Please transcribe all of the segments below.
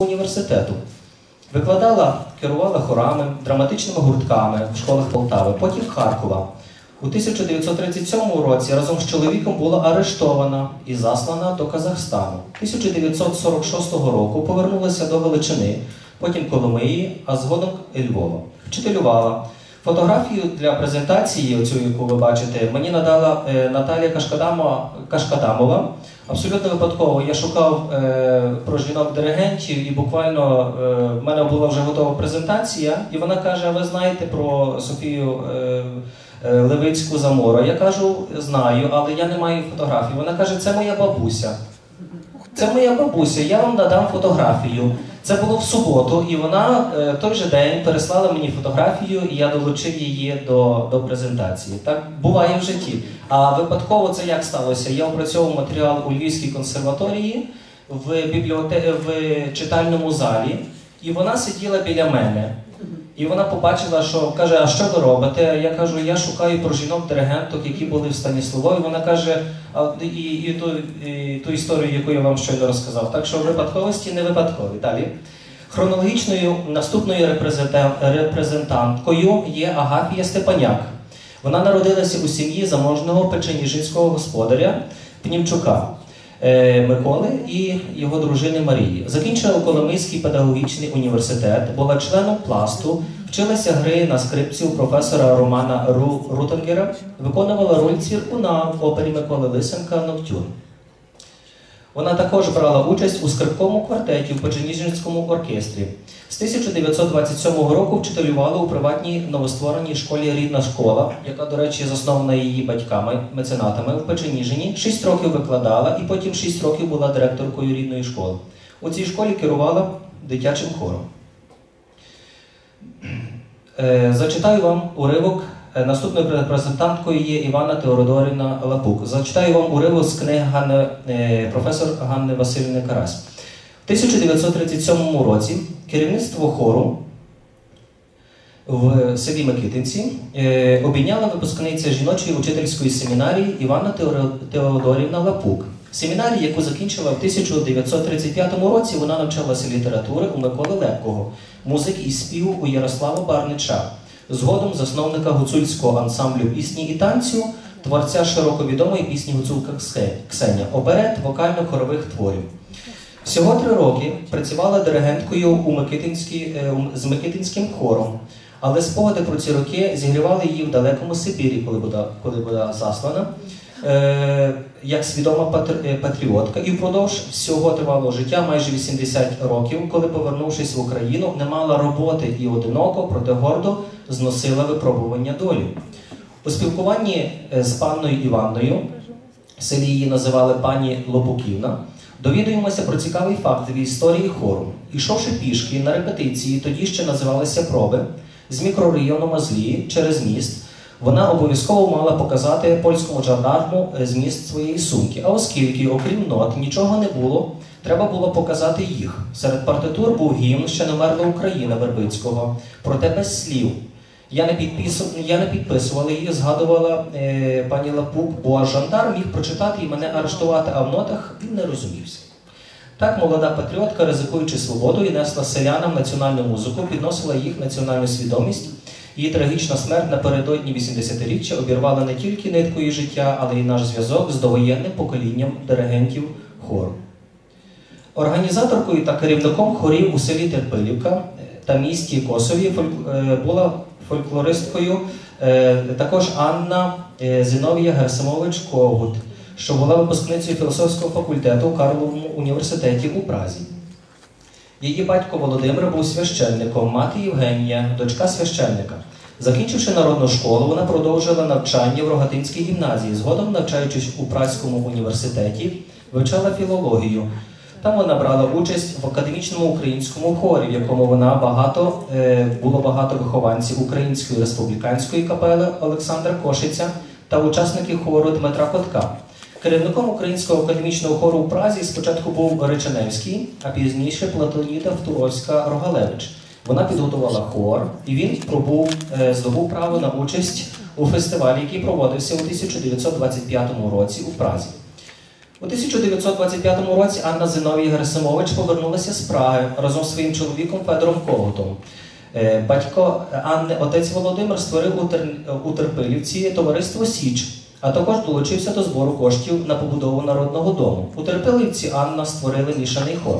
університету. Викладала, керувала хорами, драматичними гуртками в школах Полтави, потім Харкова. У 1937 році разом з чоловіком була арештована і заслана до Казахстану. 1946 року повернулася до Величини, потім Коломиї, а згодом Львова. Вчителювала. Фотографію для презентації, цю, яку ви бачите, мені надала е, Наталія Кашкадамова, Кашкадамова. Абсолютно випадково. Я шукав е, про жінок-диригентів, і буквально е, в мене була вже готова презентація, і вона каже: ви знаєте про Софію е, е, Левицьку Замору? Я кажу, знаю, але я не маю фотографії. Вона каже, це моя бабуся. Це моя бабуся, я вам надам фотографію. Це було в суботу, і вона е, той же день переслала мені фотографію, і я долучив її до, до презентації. Так буває в житті. А випадково це як сталося? Я опрацьовував матеріал у Львівській консерваторії в бібліоте... в читальному залі, і вона сиділа біля мене. І вона побачила, що каже: А що ви робите? Я кажу, я шукаю про жінок-диригенток, які були в Станіславові. Вона каже, а і, і, ту, і ту історію, яку я вам щойно розказав. Так що випадковості не випадкові. Далі. Хронологічною наступною репрезентанткою є Агафія Степаняк. Вона народилася у сім'ї заможного печеніжинського господаря Пнівчука. Миколи і його дружини Марії. Закінчила Коломийський педагогічний університет, була членом пласту, вчилася гри на скрипці у професора Романа Ру виконувала роль цвіркуна в опері Миколи Лисенка Ноктюн. Вона також брала участь у скрипковому квартеті в Печеніжинському оркестрі. З 1927 року вчителювала у приватній новоствореній школі Рідна школа, яка, до речі, заснована її батьками, меценатами в Печеніжині. Шість років викладала і потім шість років була директоркою рідної школи. У цій школі керувала дитячим хором. Зачитаю вам уривок. Наступною репрезентанткою є Івана Теодорівна Лапук. Зачитаю вам уривок з книги Ганни, професор Ганни Васильівни Карась. В 1937 році керівництво хору в селі Микитинці обійняла випускниця жіночої учительської семінарії Івана Теодорівна Лапук. Семінарії, яку закінчила в 1935 році, вона навчалася літератури у Миколи Лепкого, музики і співу у Ярослава Барнича, згодом засновника гуцульського ансамблю пісні і танцю, творця широко відомої пісні Гуцулка Ксеня, оберет вокально-хорових творів. Всього три роки працювала диригенткою у Микитинській, з Микитинським хором, але спогади про ці роки зігрівали її в далекому Сибірі, коли була, коли була заслана, е, як свідома патріотка. І впродовж всього тривалого життя, майже 80 років, коли, повернувшись в Україну, не мала роботи і одиноко, проте гордо зносила випробування долі. У спілкуванні з панною Іванною, селі її називали пані Лобуківна, Довідуємося про цікавий факт в історії хору. Ішовши пішки на репетиції, тоді ще називалися проби, з мікрорайону Мазлі через міст, вона обов'язково мала показати польському жандарму зміст своєї сумки. А оскільки, окрім нот, нічого не було, треба було показати їх. Серед партитур був гімн ще не мерла Україна Вербицького, проте без слів. Я не підписувала, я не підписувала її, згадувала е, пані Лапук, бо жандар міг прочитати і мене арештувати, а в нотах він не розумівся. Так молода патріотка, ризикуючи свободу, і несла селянам національну музику, підносила їх національну свідомість. Її трагічна смерть напередодні 80-річчя обірвала не тільки нитку її життя, але й наш зв'язок з довоєнним поколінням диригентів хору. Організаторкою та керівником хорів у селі Терпилівка та місті Косові була фольклористкою також Анна Зіновія Герсимович Когут, що була випускницею філософського факультету у Карловому університеті у Празі. Її батько Володимир був священником, мати Євгенія, дочка священника. Закінчивши народну школу, вона продовжила навчання в Рогатинській гімназії. Згодом, навчаючись у Празькому університеті, вивчала філологію. Там вона брала участь в академічному українському хорі, в якому вона багато було багато вихованців Української республіканської капели Олександра Кошиця та учасники хору Дмитра Котка. Керівником українського академічного хору у Празі спочатку був Реченевський, а пізніше Платоніда Втуровська Рогалевич. Вона підготувала хор, і він пробув, здобув право на участь у фестивалі, який проводився у 1925 році у Празі. У 1925 році Анна Зиновій Герасимович повернулася з Праги разом з своїм чоловіком Федором Когутом. Е, Батько Анни, отець Володимир, створив у Терпилівці товариство Січ, а також долучився до збору коштів на побудову народного дому. У Терпилівці Анна створили мішаний хор.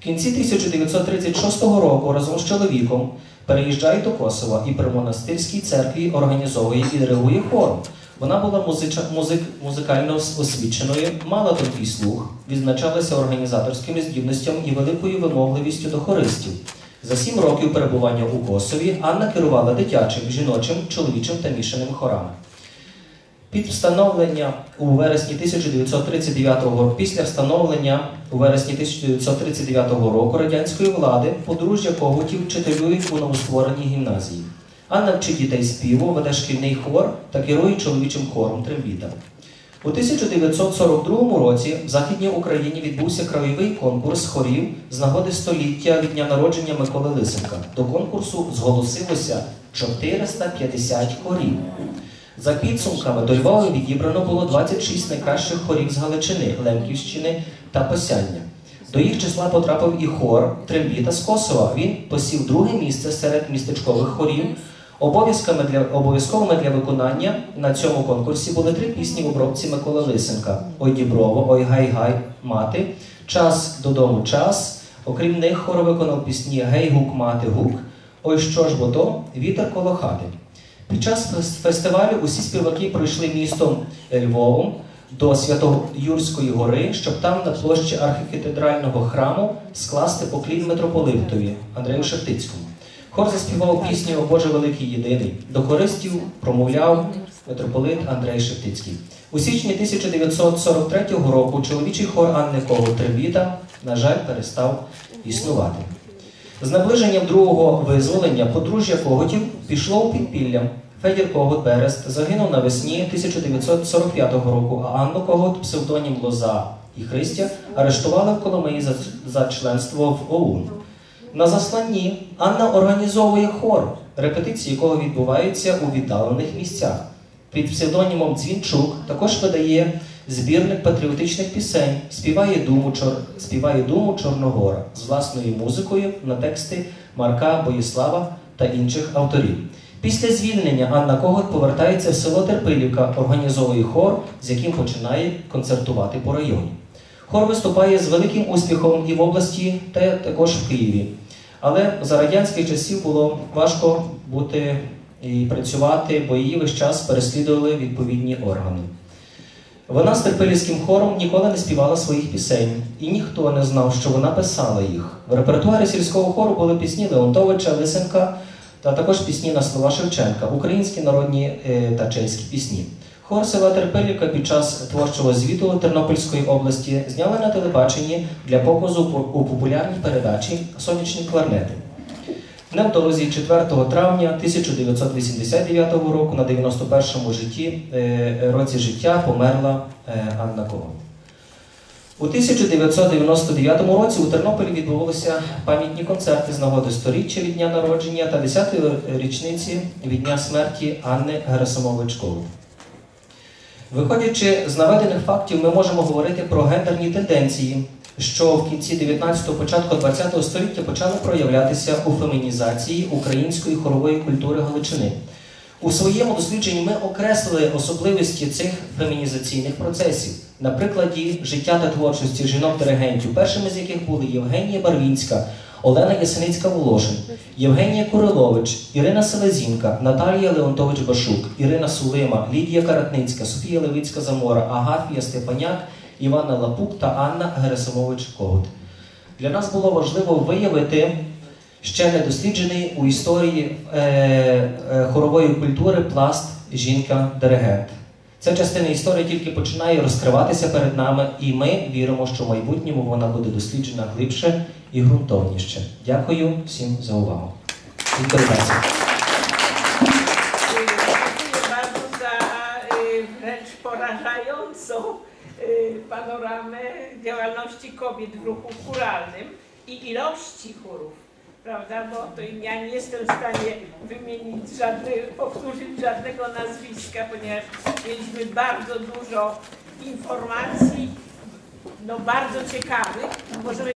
В кінці 1936 року разом з чоловіком переїжджає до Косова і при монастирській церкві організовує і диригує хором. Вона була музича, музик, музикально освіченою, мала тонкий слух, відзначалася організаторськими здібностями і великою вимогливістю до хористів. За сім років перебування у Косові Анна керувала дитячим, жіночим, чоловічим та мішаним хорами. Під встановлення у вересні 1939 року, після встановлення у вересні 1939 року радянської влади подружжя Когутів вчителюють у новоствореній гімназії. Анна вчить дітей співу, веде шкільний хор та керує чоловічим хором трембіта. У 1942 році в Західній Україні відбувся краєвий конкурс хорів з нагоди століття від дня народження Миколи Лисенка. До конкурсу зголосилося 450 хорів. За підсумками до Львова відібрано було 26 найкращих хорів з Галичини, Лемківщини та Посяння. До їх числа потрапив і хор Трембіта з Косова. Він посів друге місце серед містечкових хорів. Обов'язками для обов'язковими для виконання на цьому конкурсі були три пісні в обробці Миколи Лисенка: Ой Діброво, Ой Гай Гай Мати, Час додому, час. Окрім них, хор виконав пісні Гей гук, мати гук, Ой, що ж бо то, вітер коло хати. Під час фестивалю усі співаки пройшли містом Львовом до Свято-Юрської гори, щоб там на площі архікатедрального храму скласти поклін митрополитові Андрею Шептицькому. Хор заспівав пісню «О Боже Великий Єдиний. До користів промовляв митрополит Андрей Шептицький. У січні 1943 року чоловічий хор Анни Когут Требіта, на жаль, перестав існувати. З наближенням другого визволення подружжя Когутів пішло у підпілля. Федір Когут Берест загинув навесні 1945 року, а Анну Когут, псевдонім Лоза і Христя, арештували в Коломиї за, за членство в ОУН. На засланні Анна організовує хор, репетиції якого відбуваються у віддалених місцях. Під псевдонімом Дзвінчук також видає збірник патріотичних пісень, співає думу, чор... співає думу Чорногора з власною музикою на тексти Марка Боїслава та інших авторів. Після звільнення Анна Когот повертається в село Терпилівка, організовує хор, з яким починає концертувати по районі. Хор виступає з великим успіхом і в області, та також в Києві. Але за радянських часів було важко бути і працювати, бо її весь час переслідували відповідні органи. Вона з терпилівським хором ніколи не співала своїх пісень, і ніхто не знав, що вона писала їх. В репертуарі сільського хору були пісні Леонтовича, Лисенка та також пісні на слова Шевченка, українські народні е, та чеські пісні. Хор села Терпилівка під час творчого звіту Тернопільської області зняли на телебаченні для показу у популярній передачі Сонячні кларнети. Невдовзі 4 травня 1989 року на 91-му житті, е, році життя померла е, Анна Когон. У 1999 році у Тернополі відбувалися пам'ятні концерти з нагоди сторіччя від дня народження та 10-ї річниці від дня смерті Анни Герасимович Когут. Виходячи з наведених фактів, ми можемо говорити про гендерні тенденції, що в кінці 19-го, початку 20-го століття почали проявлятися у фемінізації української хорової культури Галичини. У своєму дослідженні ми окреслили особливості цих фемінізаційних процесів на прикладі життя та творчості жінок-диригентів, першими з яких були Євгенія Барвінська, Олена Ясеницька Волошин, Євгенія Курилович, Ірина Селезінка, Наталія Леонтович Башук, Ірина Сулима, Лідія Каратницька, Софія Левицька Замора, Агафія Степаняк, Івана Лапук та Анна Герасимович Когут. Для нас було важливо виявити ще недосліджений у історії е, е, хорової культури пласт жінка-диригент. Ця частина історії тільки починає розкриватися перед нами, і ми віримо, що в майбутньому вона буде досліджена глибше і ґрунтовніше. Дякую всім за увагу. Інтерпрація. Panoramę działalności kobiet w ruchu chóralnym i ilości chórów, prawda? Bo to ja nie jestem w stanie wymienić żadnej, powtórzyć żadnego nazwiska, ponieważ mieliśmy bardzo dużo informacji, no, bardzo ciekawych. Możemy